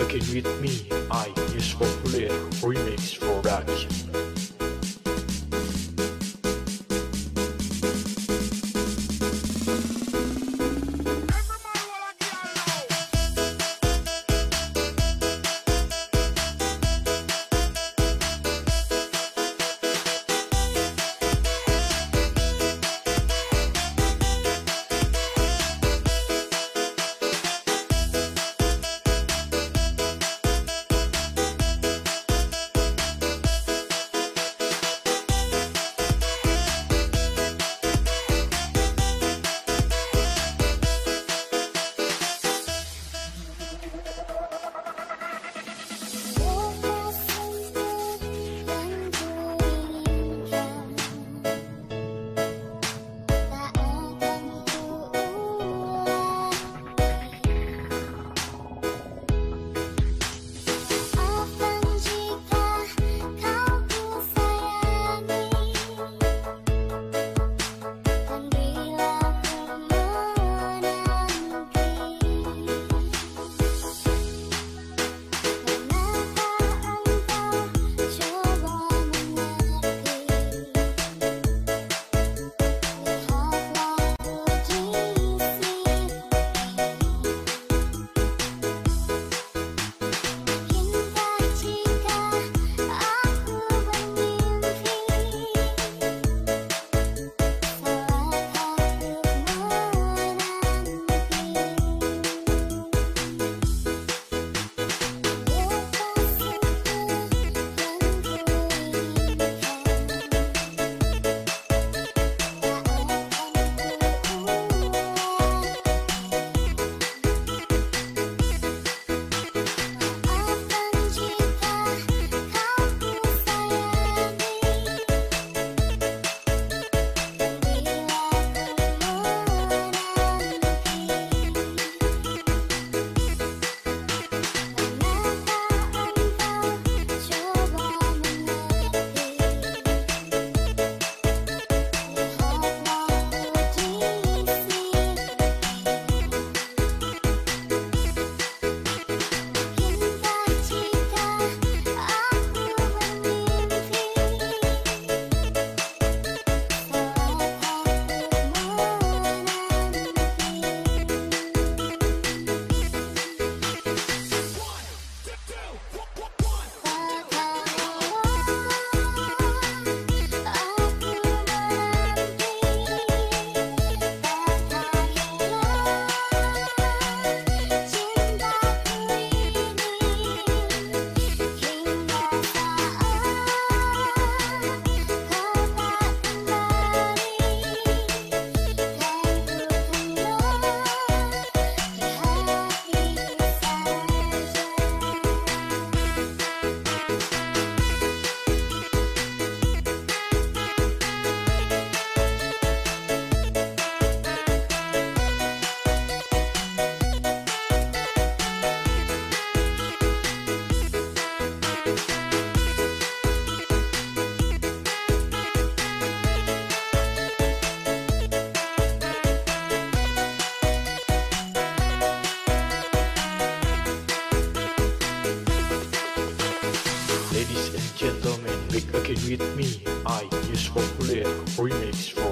Again with me, I, Yusuf Player, remix for that.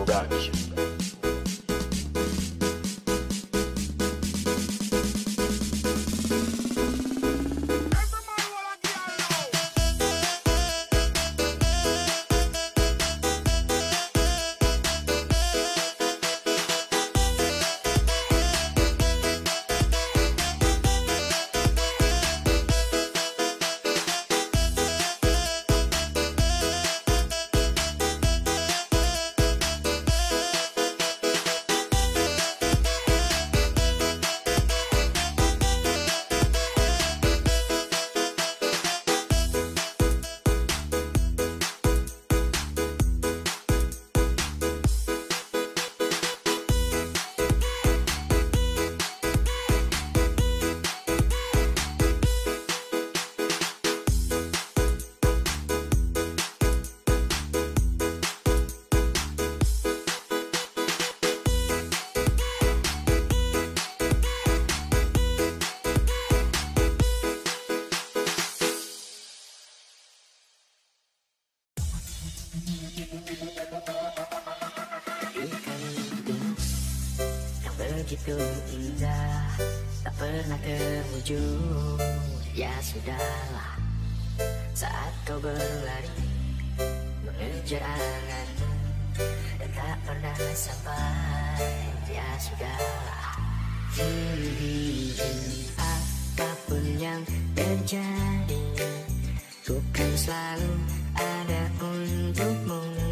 Riders. Ikan yang begitu indah tak pernah terwujud. Ya sudahlah saat kau berlari mengejar angan dan tak pernah sampai. Ya sudahlah. Apa pun yang terjadi ku kan selalu morning, blue moon.